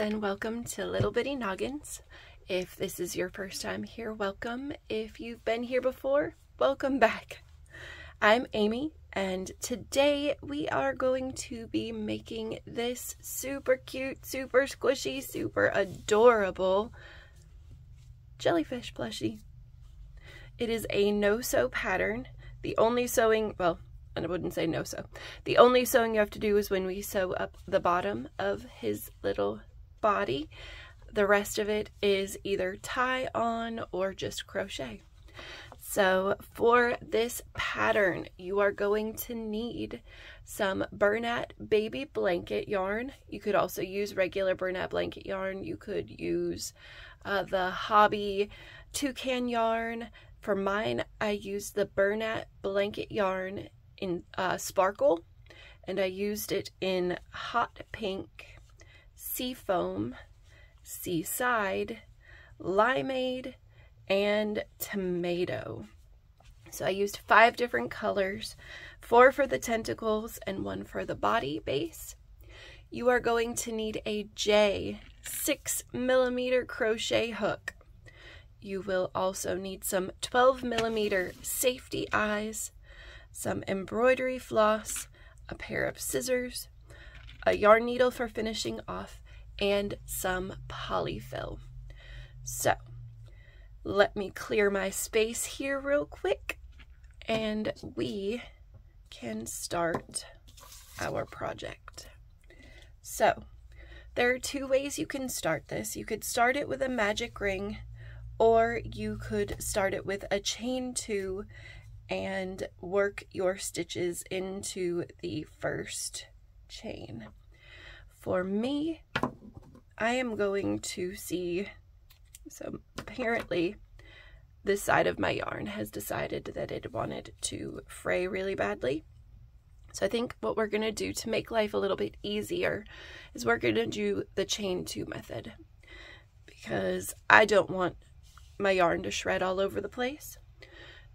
and welcome to Little Bitty Noggins. If this is your first time here, welcome. If you've been here before, welcome back. I'm Amy and today we are going to be making this super cute, super squishy, super adorable jellyfish plushie. It is a no-sew pattern. The only sewing, well, and I wouldn't say no sew. The only sewing you have to do is when we sew up the bottom of his little body. The rest of it is either tie on or just crochet. So for this pattern, you are going to need some Bernat baby blanket yarn. You could also use regular Bernat blanket yarn. You could use uh, the Hobbii toucan yarn. For mine, I used the Bernat blanket yarn in uh, Sparkle, and I used it in Hot Pink, Seafoam, Seaside, Limeade, and Tomato. So I used five different colors, four for the tentacles and one for the body base. You are going to need a J 6 millimeter crochet hook. You will also need some 12 millimeter safety eyes, some embroidery floss, a pair of scissors, a yarn needle for finishing off, and some polyfill. So let me clear my space here real quick and we can start our project. So there are two ways you can start this. You could start it with a magic ring or you could start it with a chain two and work your stitches into the first chain. For me, I am going to see, so apparently this side of my yarn has decided that it wanted to fray really badly. So I think what we're going to do to make life a little bit easier is we're going to do the chain two method because I don't want my yarn to shred all over the place.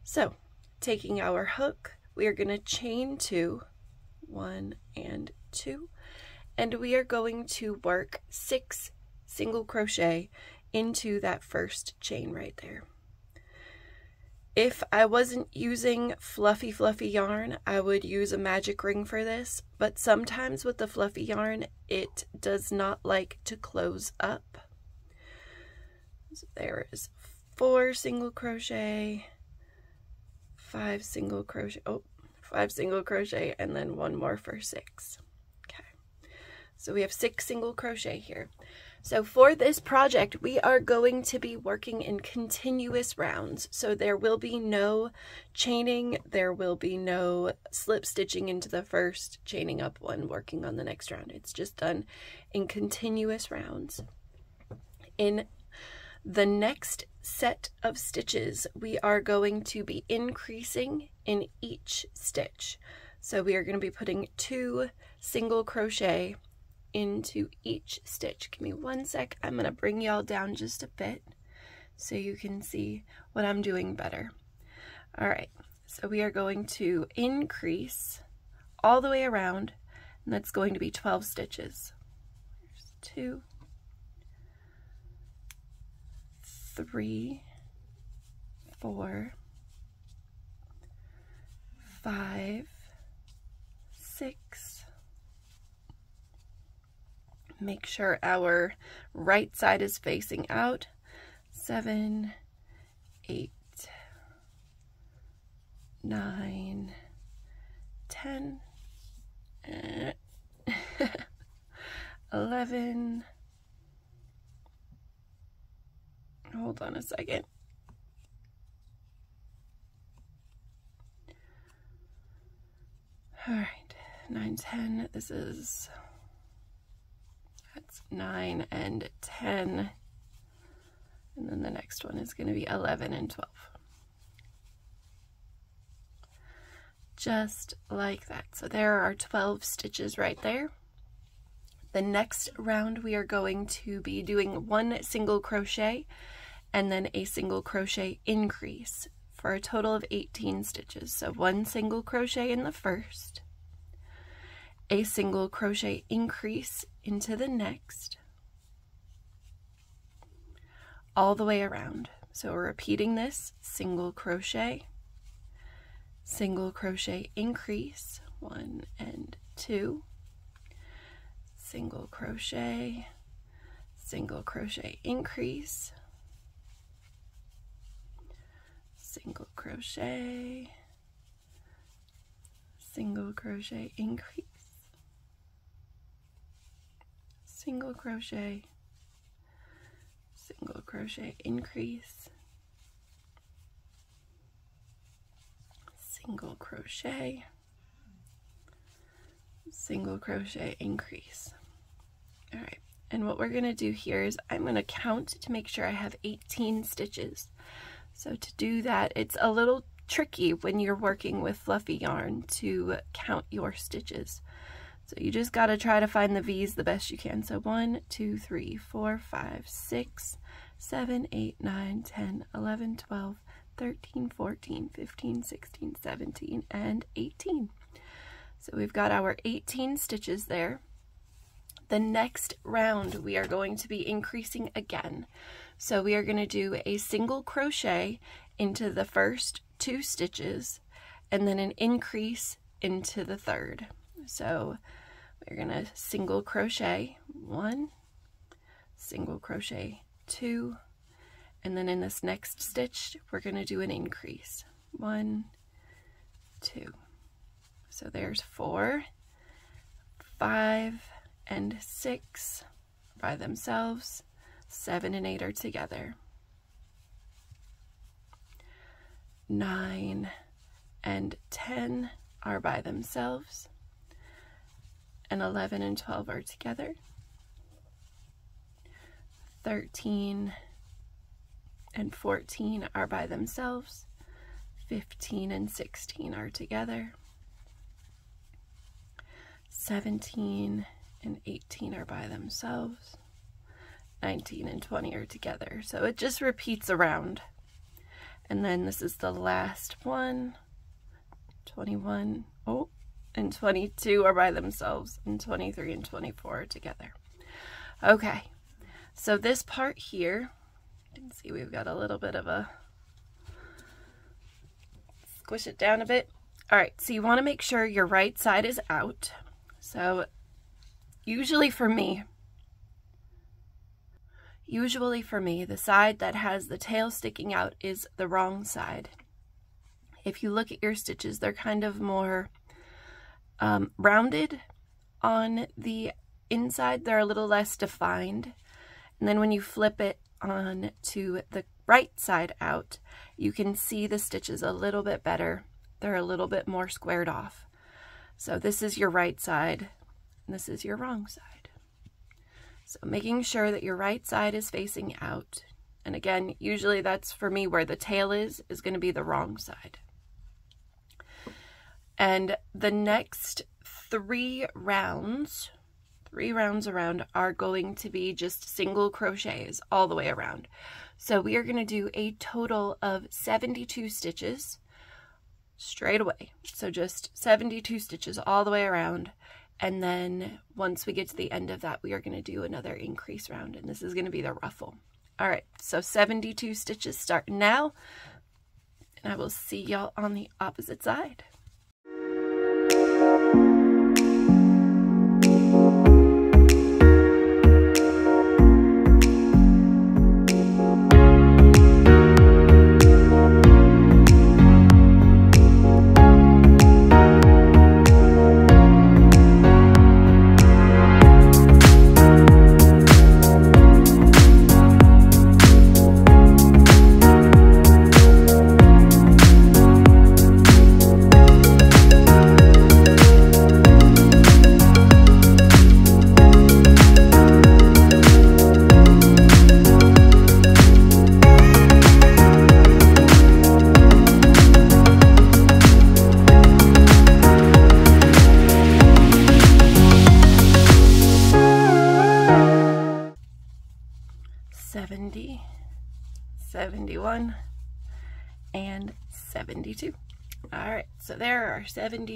So taking our hook, we are going to chain two, one and two, and we are going to work six single crochet into that first chain right there. If I wasn't using fluffy fluffy yarn, I would use a magic ring for this, but sometimes with the fluffy yarn, it does not like to close up. So there is four single crochet, five single crochet, oh, five single crochet, and then one more for six. So we have six single crochet here. So for this project, we are going to be working in continuous rounds. So there will be no chaining, there will be no slip stitching into the first, chaining up one, working on the next round. It's just done in continuous rounds. In the next set of stitches, we are going to be increasing in each stitch. So we are going to be putting two single crochet into each stitch. Give me one sec. I'm going to bring y'all down just a bit so you can see what I'm doing better. All right, so we are going to increase all the way around, and that's going to be 12 stitches. There's two, three, four, five, six. Make sure our right side is facing out. Seven, eight, nine, ten, eleven, Hold on a second. All right, nine, ten. This is, 9 and 10. And then the next one is going to be 11 and 12. Just like that. So there are 12 stitches right there. The next round we are going to be doing one single crochet and then a single crochet increase for a total of 18 stitches. So one single crochet in the first, a single crochet increase into the next, all the way around. So we're repeating this single crochet, single crochet increase, one and two, single crochet, single crochet increase, single crochet, single crochet increase, single crochet, single crochet increase, single crochet, single crochet increase. All right, and what we're gonna do here is I'm gonna count to make sure I have 18 stitches. So to do that, it's a little tricky when you're working with fluffy yarn to count your stitches. So you just got to try to find the V's the best you can. So 1, 2, 3, 4, 5, 6, 7, 8, 9, 10, 11, 12, 13, 14, 15, 16, 17, and 18. So we've got our 18 stitches there. The next round we are going to be increasing again. So we are going to do a single crochet into the first two stitches and then an increase into the third. So we're going to single crochet one, single crochet two, and then in this next stitch, we're going to do an increase. One, two. So there's four, five, and six by themselves. Seven and eight are together. Nine and 10 are by themselves. And 11 and 12 are together. 13 and 14 are by themselves. 15 and 16 are together. 17 and 18 are by themselves. 19 and 20 are together. So it just repeats around. And then this is the last one. 21, oh, and 22 are by themselves, and 23 and 24 are together. Okay, so this part here, you can see we've got a little bit of a, squish it down a bit. All right, so you want to make sure your right side is out. So usually for me, Usually for me, the side that has the tail sticking out is the wrong side. If you look at your stitches, they're kind of more um, rounded on the inside. They're a little less defined. And then when you flip it on to the right side out, you can see the stitches a little bit better. They're a little bit more squared off. So this is your right side, and this is your wrong side. So making sure that your right side is facing out. And again, usually that's for me where the tail is, is going to be the wrong side. And the next three rounds, three rounds around are going to be just single crochets all the way around. So we are going to do a total of 72 stitches straight away. So just 72 stitches all the way around. And then once we get to the end of that, we are going to do another increase round. And this is going to be the ruffle. All right, so 72 stitches start now. And I will see y'all on the opposite side.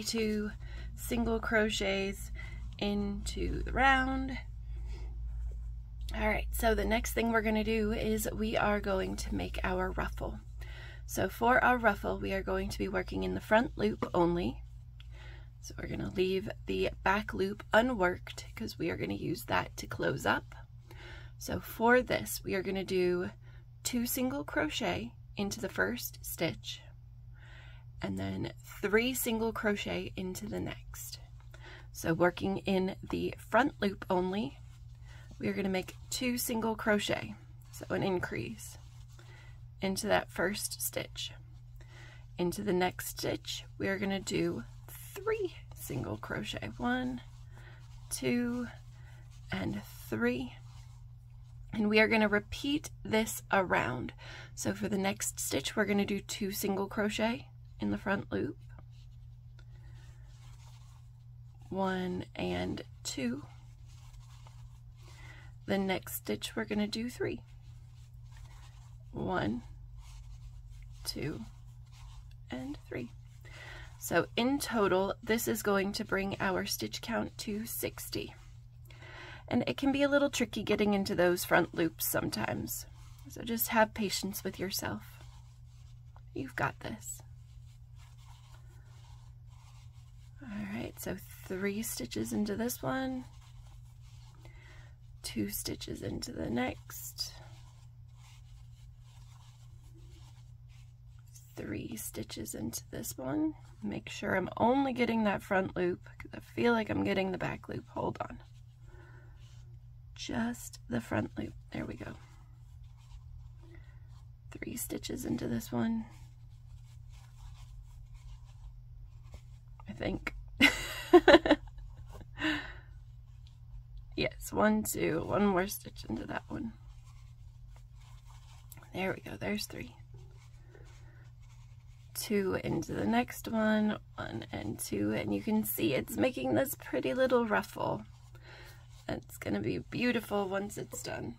72 single crochets into the round. All right, so the next thing we're gonna do is we are going to make our ruffle. So for our ruffle, we are going to be working in the front loop only. So we're gonna leave the back loop unworked because we are gonna use that to close up. So for this, we are gonna do two single crochet into the first stitch and then three single crochet into the next. So working in the front loop only, we are going to make two single crochet, so an increase into that first stitch. Into the next stitch, we are going to do three single crochet. One, two, and three. And we are going to repeat this around. So for the next stitch, we're going to do two single crochet in the front loop. One and two the next stitch we're going to do three. One, two, and three. So in total, this is going to bring our stitch count to 60. And it can be a little tricky getting into those front loops sometimes. So just have patience with yourself. You've got this. All right, so three stitches into this one, two stitches into the next, three stitches into this one. Make sure I'm only getting that front loop because I feel like I'm getting the back loop. Hold on. Just the front loop. There we go. Three stitches into this one. I think. Yes, one, two, one more stitch into that one. There we go, there's three. Two into the next one, one and two, and you can see it's making this pretty little ruffle. It's gonna be beautiful once it's done.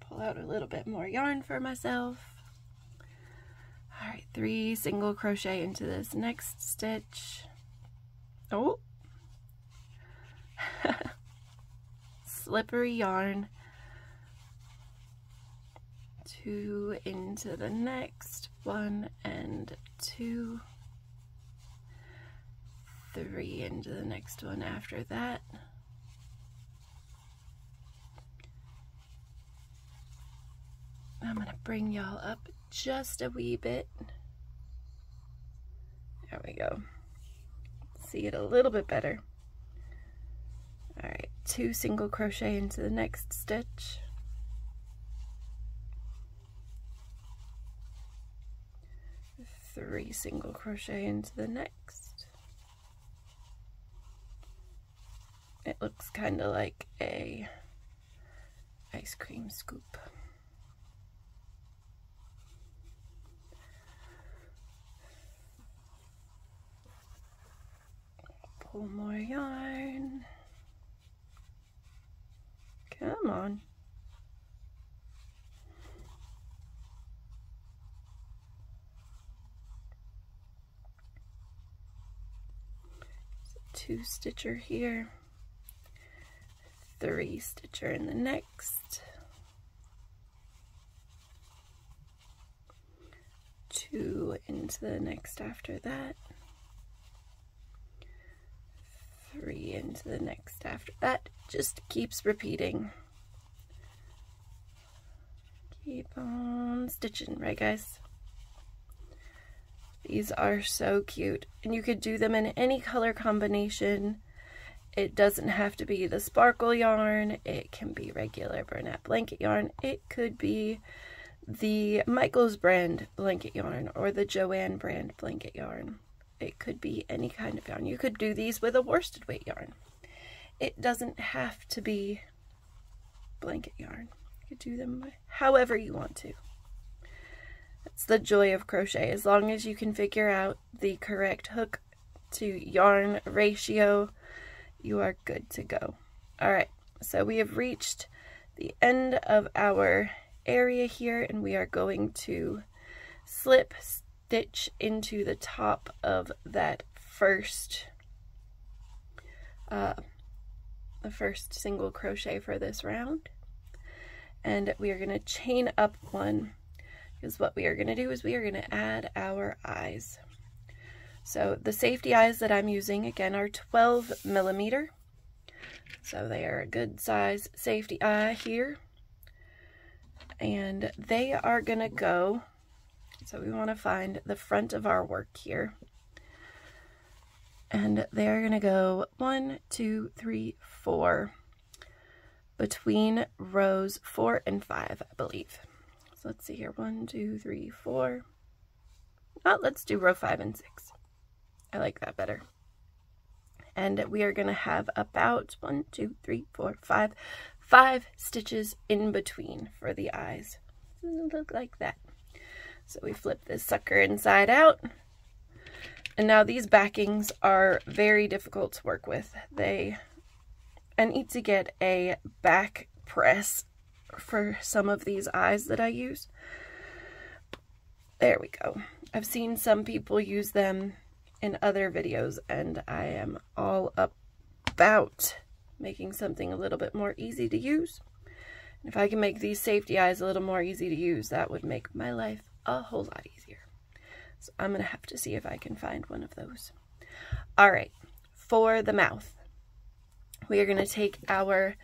Pull out a little bit more yarn for myself. All right, three single crochet into this next stitch. Oh, slippery yarn. Two into the next. One and two. Three into the next one after that. I'm gonna bring y'all up just a wee bit. There we go see it a little bit better. All right two single crochet into the next stitch. Three single crochet into the next. It looks kind of like a ice cream scoop pull more yarn Come on. two stitcher here, three stitcher in the next, two into the next after that, three into the next after that. Just keeps repeating. Keep on stitching, right guys? These are so cute. And you could do them in any color combination. It doesn't have to be the sparkle yarn. It can be regular Bernat blanket yarn. It could be the Michaels brand blanket yarn or the Joann brand blanket yarn. It could be any kind of yarn. You could do these with a worsted weight yarn. It doesn't have to be blanket yarn. You could do them however you want to. That's the joy of crochet. As long as you can figure out the correct hook to yarn ratio, you are good to go. All right, so we have reached the end of our area here and we are going to slip stitch into the top of that first uh, the first single crochet for this round and we are going to chain up one because what we are going to do is we are going to add our eyes. So the safety eyes that I'm using again are 12 millimeter. So they are a good size safety eye here. And they are going to go, so we want to find the front of our work here. And they're going to go one, two, three, four between rows four and five, I believe. So let's see here. One, two, three, four. Oh, let's do row five and six. I like that better. And we are going to have about one, two, three, four, five, five stitches in between for the eyes. Look like that. So we flip this sucker inside out. And now these backings are very difficult to work with. They I need to get a back press for some of these eyes that I use. There we go. I've seen some people use them in other videos and I am all about making something a little bit more easy to use. If I can make these safety eyes a little more easy to use, that would make my life a whole lot easier. So I'm going to have to see if I can find one of those. All right, for the mouth we are going to take our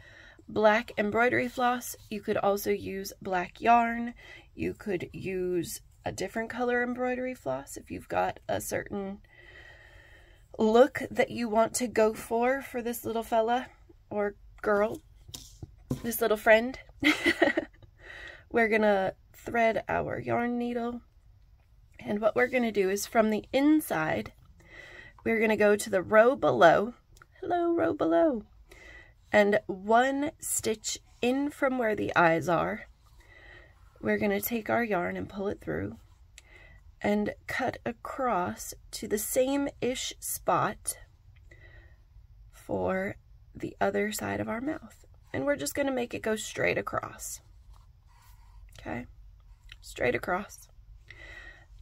black embroidery floss. You could also use black yarn. You could use a different color embroidery floss if you've got a certain look that you want to go for for this little fella or girl, this little friend. we're going to thread our yarn needle. And what we're going to do is from the inside, we're going to go to the row below. Hello, row below and one stitch in from where the eyes are. We're going to take our yarn and pull it through and cut across to the same-ish spot for the other side of our mouth. And we're just going to make it go straight across. Okay, straight across.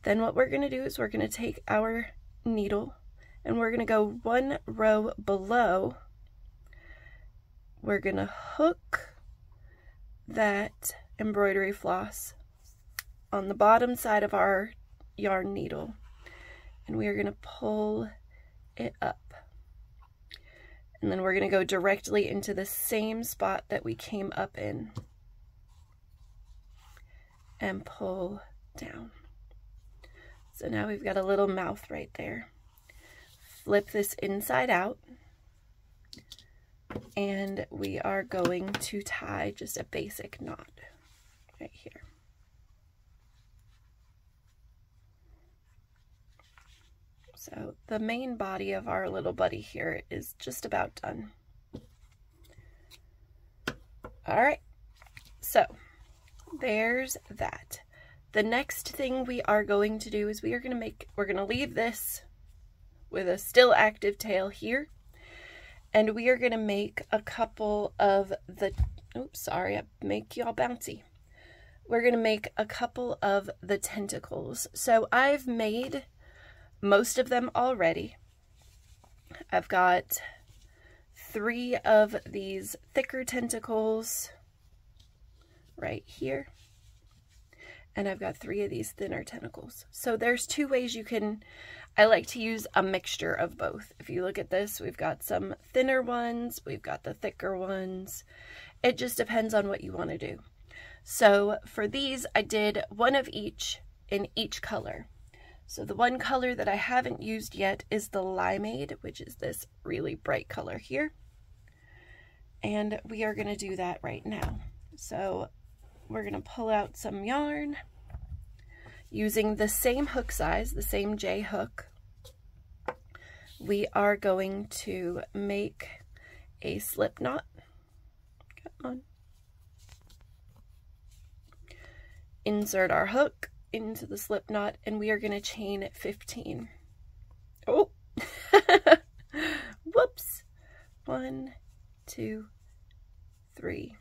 Then what we're going to do is we're going to take our needle and we're going to go one row below we're going to hook that embroidery floss on the bottom side of our yarn needle and we are going to pull it up. And then we're going to go directly into the same spot that we came up in and pull down. So now we've got a little mouth right there. Flip this inside out and we are going to tie just a basic knot right here. So the main body of our little buddy here is just about done. All right, so there's that. The next thing we are going to do is we are going to make, we're going to leave this with a still active tail here and we are going to make a couple of the, oops, sorry, I make y'all bouncy. We're going to make a couple of the tentacles. So I've made most of them already. I've got three of these thicker tentacles right here. And I've got three of these thinner tentacles. So there's two ways you can I like to use a mixture of both. If you look at this, we've got some thinner ones, we've got the thicker ones. It just depends on what you want to do. So for these, I did one of each in each color. So the one color that I haven't used yet is the Limeade, which is this really bright color here. And we are going to do that right now. So we're going to pull out some yarn using the same hook size, the same J hook, we are going to make a slip knot. Come on. Insert our hook into the slip knot and we are going to chain 15. Oh, whoops. One, two, three,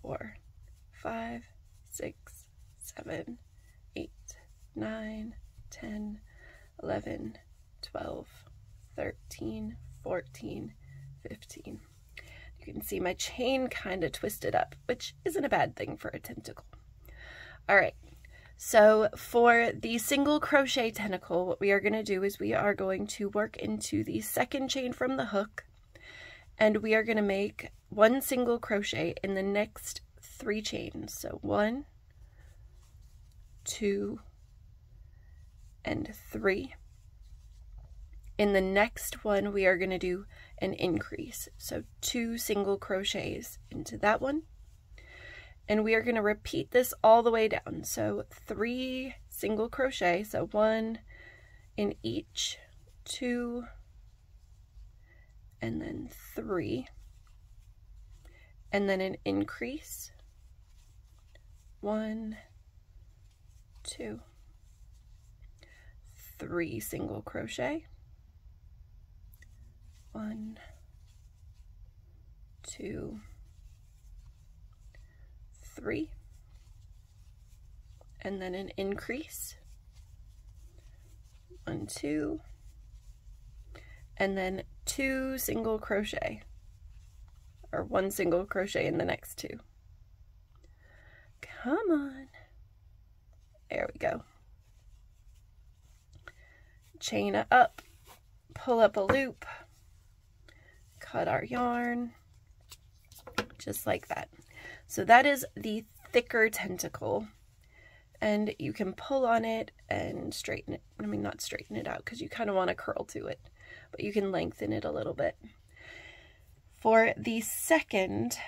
four, five, six, seven, 9, 10, 11, 12, 13, 14, 15. You can see my chain kind of twisted up, which isn't a bad thing for a tentacle. All right, so for the single crochet tentacle, what we are going to do is we are going to work into the second chain from the hook, and we are going to make one single crochet in the next three chains. So one, two, and three. In the next one, we are going to do an increase. So two single crochets into that one. And we are going to repeat this all the way down. So three single crochet. So one in each, two, and then three. And then an increase. One, two, three single crochet. One, two, three, and then an increase. One, two, and then two single crochet, or one single crochet in the next two. Come on. There we go. Chain up, pull up a loop, cut our yarn, just like that. So that is the thicker tentacle and you can pull on it and straighten it. I mean, not straighten it out because you kind of want to curl to it, but you can lengthen it a little bit. For the second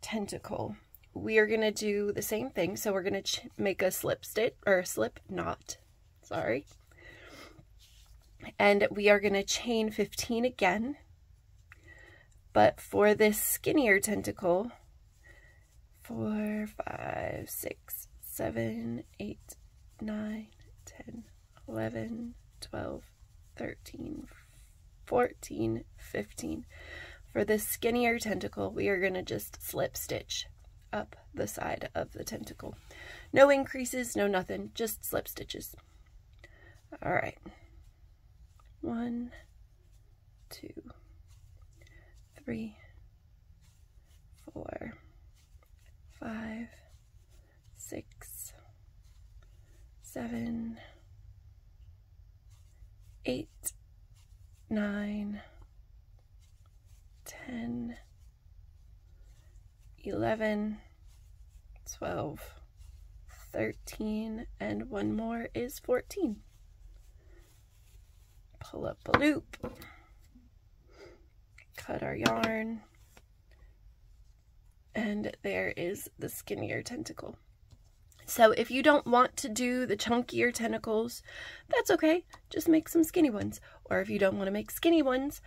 tentacle, we are going to do the same thing. So we're going to make a slip stitch or a slip knot, sorry. And we are going to chain 15 again but for this skinnier tentacle, four, five, six, seven, eight, nine, 10, 11, 12, 13, 14, 15. For this skinnier tentacle, we are going to just slip stitch up the side of the tentacle. No increases, no nothing, just slip stitches. All right. One, two, three, four, five, six, seven, eight, nine, ten, eleven, twelve, thirteen, and one more is 14. Pull up a loop cut our yarn. And there is the skinnier tentacle. So if you don't want to do the chunkier tentacles, that's okay. Just make some skinny ones. Or if you don't want to make skinny ones,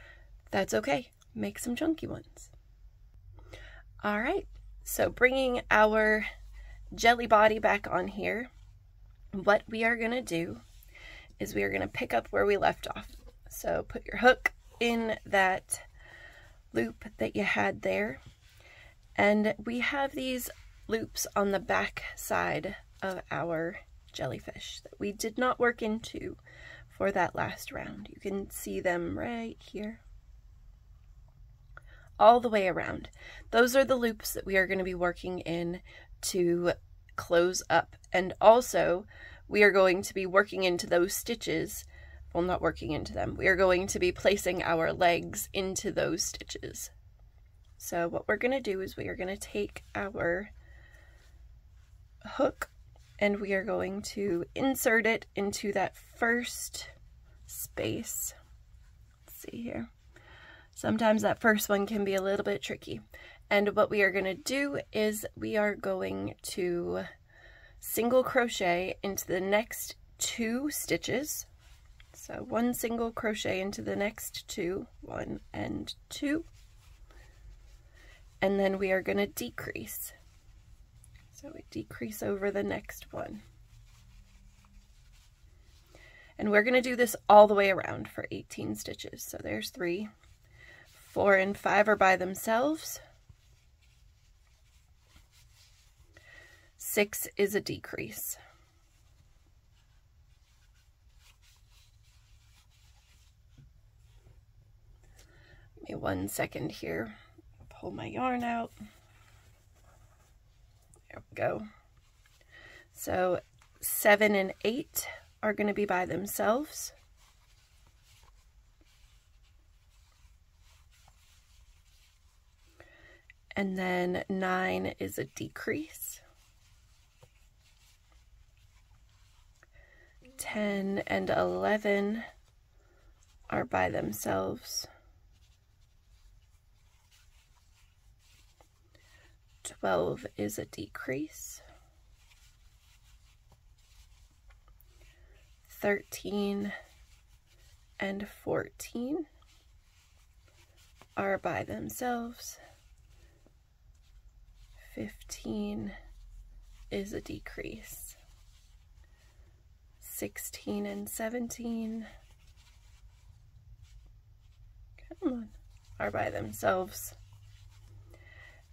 that's okay. Make some chunky ones. All right, so bringing our jelly body back on here, what we are going to do is we are going to pick up where we left off. So put your hook in that loop that you had there. And we have these loops on the back side of our jellyfish that we did not work into for that last round. You can see them right here. All the way around. Those are the loops that we are going to be working in to close up. And also, we are going to be working into those stitches well, not working into them. We are going to be placing our legs into those stitches. So what we're going to do is we are going to take our hook and we are going to insert it into that first space. Let's see here. Sometimes that first one can be a little bit tricky. And what we are going to do is we are going to single crochet into the next two stitches so one single crochet into the next two, one and two. And then we are going to decrease. So we decrease over the next one. And we're going to do this all the way around for 18 stitches. So there's three, four and five are by themselves. Six is a decrease. Give me one second here. pull my yarn out. There we go. So seven and eight are going to be by themselves. And then nine is a decrease. 10 and 11 are by themselves. 12 is a decrease. 13 and 14 are by themselves. 15 is a decrease. 16 and 17 come on, are by themselves.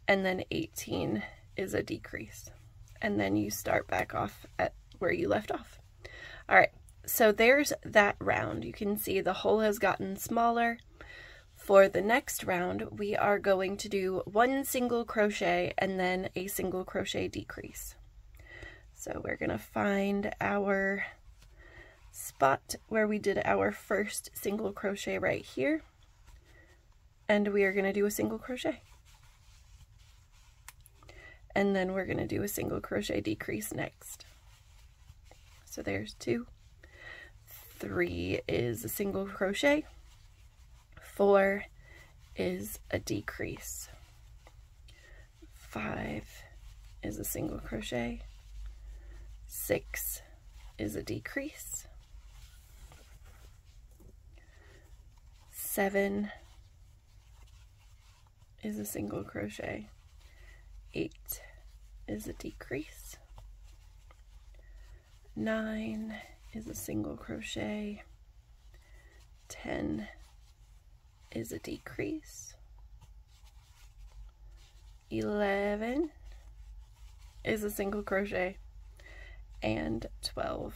And then 18 is a decrease. And then you start back off at where you left off. All right, so there's that round. You can see the hole has gotten smaller. For the next round, we are going to do one single crochet and then a single crochet decrease. So we're going to find our spot where we did our first single crochet right here. And we are going to do a single crochet. And then we're going to do a single crochet decrease next. So there's two. Three is a single crochet four is a decrease. Five is a single crochet. Six is a decrease. Seven is a single crochet. Eight is a decrease. Nine is a single crochet. Ten is a decrease. 11 is a single crochet and 12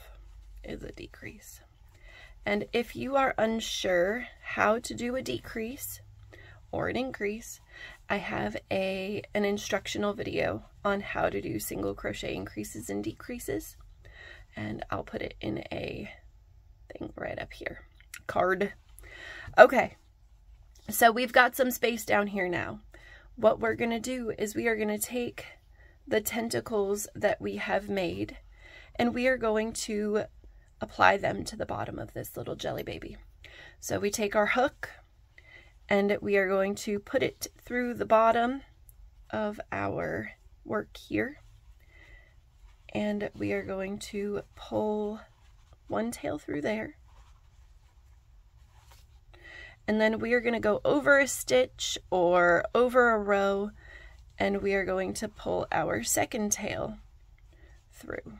is a decrease. And if you are unsure how to do a decrease or an increase, I have a an instructional video on how to do single crochet increases and decreases. And I'll put it in a thing right up here. Card. Okay, so we've got some space down here now. What we're going to do is we are going to take the tentacles that we have made and we are going to apply them to the bottom of this little jelly baby. So we take our hook and we are going to put it through the bottom of our work here. And we are going to pull one tail through there and then we are going to go over a stitch or over a row and we are going to pull our second tail through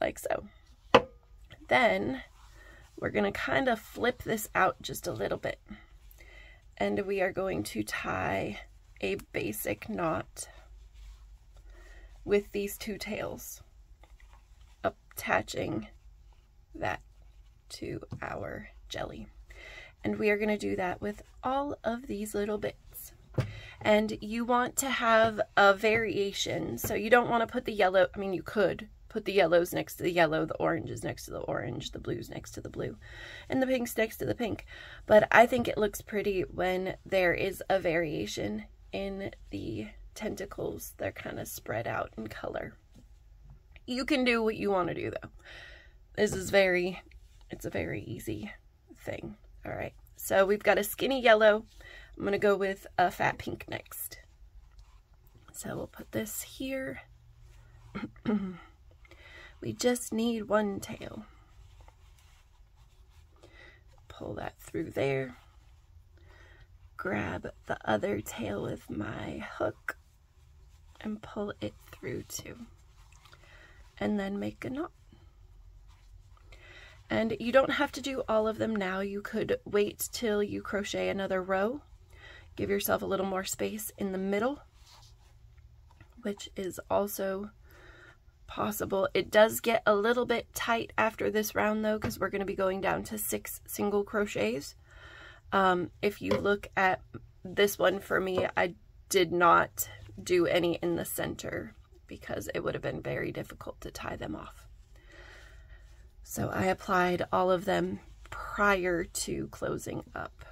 like so. Then we're going to kind of flip this out just a little bit and we are going to tie a basic knot with these two tails attaching that to our jelly. And we are going to do that with all of these little bits. And you want to have a variation. So you don't want to put the yellow, I mean you could put the yellows next to the yellow, the oranges next to the orange, the blues next to the blue, and the pinks next to the pink. But I think it looks pretty when there is a variation in the tentacles. They're kind of spread out in color. You can do what you want to do though. This is very it's a very easy thing. All right, so we've got a skinny yellow. I'm to go with a fat pink next. So we'll put this here. we just need one tail. Pull that through there. Grab the other tail with my hook and pull it through too. And then make a knot. And you don't have to do all of them now. You could wait till you crochet another row. Give yourself a little more space in the middle, which is also possible. It does get a little bit tight after this round though, because we're going to be going down to six single crochets. Um, if you look at this one for me, I did not do any in the center because it would have been very difficult to tie them off. So I applied all of them prior to closing up.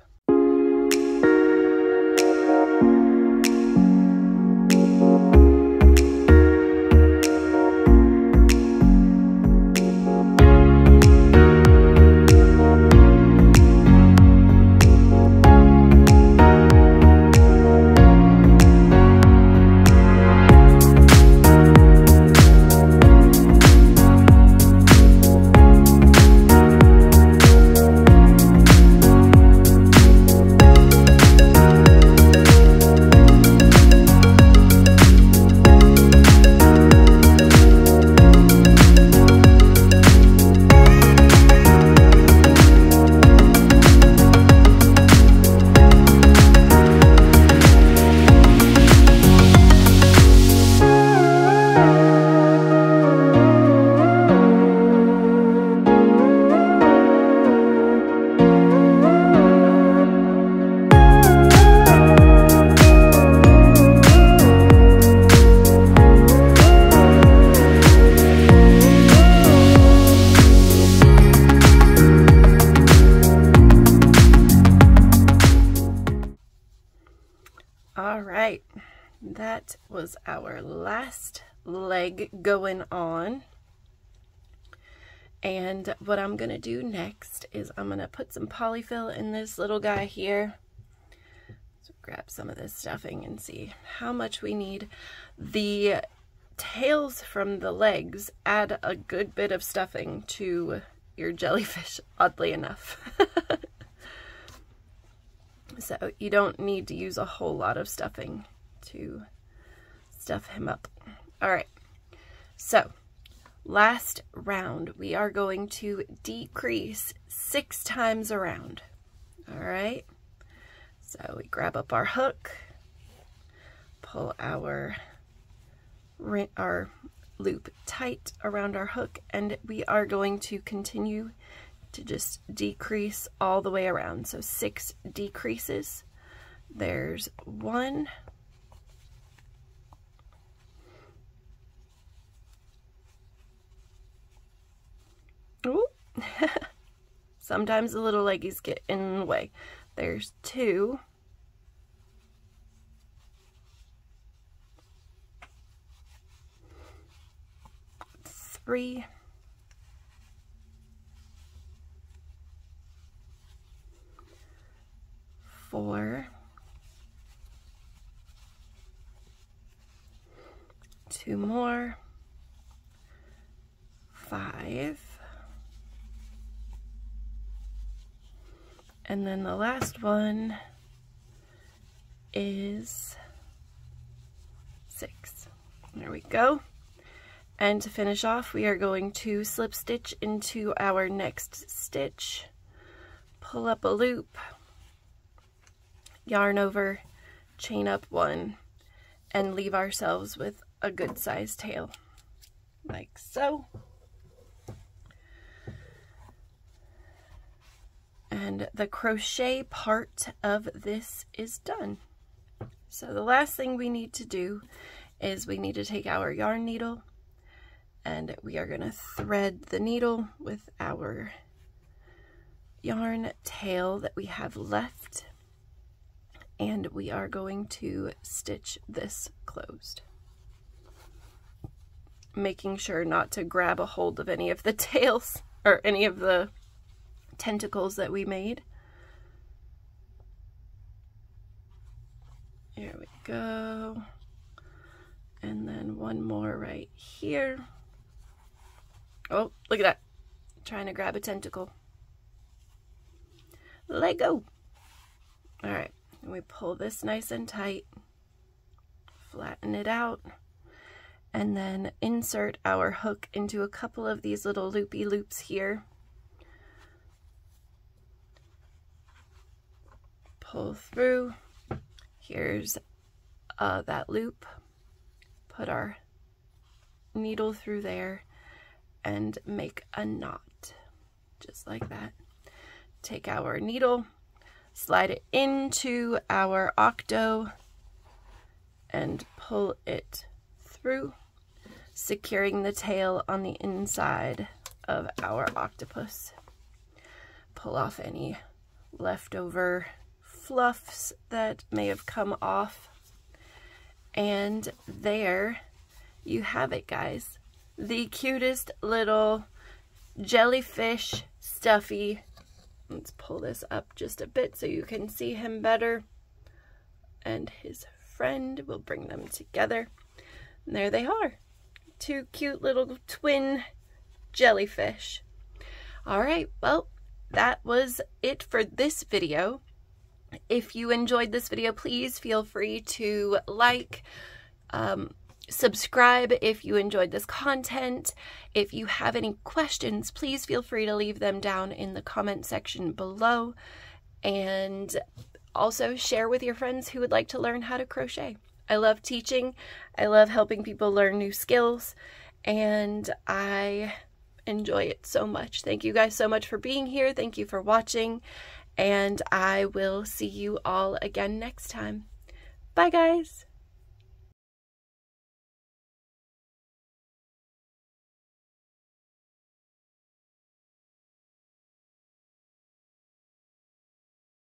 To do next is I'm to put some polyfill in this little guy here. So grab some of this stuffing and see how much we need. The tails from the legs add a good bit of stuffing to your jellyfish, oddly enough. So you don't need to use a whole lot of stuffing to stuff him up. All right, so last round, we are going to decrease six times around. All right, so we grab up our hook, pull our, our loop tight around our hook, and we are going to continue to just decrease all the way around. So six decreases. There's one. Sometimes the little leggies get in the way. There's two. Three. four, two more, five, and then the last one is six. There we go. And to finish off, we are going to slip stitch into our next stitch, pull up a loop, yarn over, chain up one, and leave ourselves with a good sized tail, like so. And the crochet part of this is done. So the last thing we need to do is we need to take our yarn needle and we are going to thread the needle with our yarn tail that we have left and we are going to stitch this closed. Making sure not to grab a hold of any of the tails or any of the tentacles that we made. There we go. And then one more right here. Oh, look at that. trying to grab a tentacle. Let go. All right. And we pull this nice and tight, flatten it out, and then insert our hook into a couple of these little loopy loops here. Pull through. Here's uh, that loop. Put our needle through there and make a knot just like that. Take our needle, slide it into our octo and pull it through, securing the tail on the inside of our octopus. Pull off any leftover fluffs that may have come off. And there you have it, guys. The cutest little jellyfish stuffy. Let's pull this up just a bit so you can see him better. And his friend, we'll bring them together. And there they are. Two cute little twin jellyfish. All right, well, that was it for this video. If you enjoyed this video, please feel free to like, um, subscribe if you enjoyed this content. If you have any questions, please feel free to leave them down in the comment section below. And also share with your friends who would like to learn how to crochet. I love teaching. I love helping people learn new skills. And I enjoy it so much. Thank you guys so much for being here. Thank you for watching. And I will see you all again next time. Bye, guys.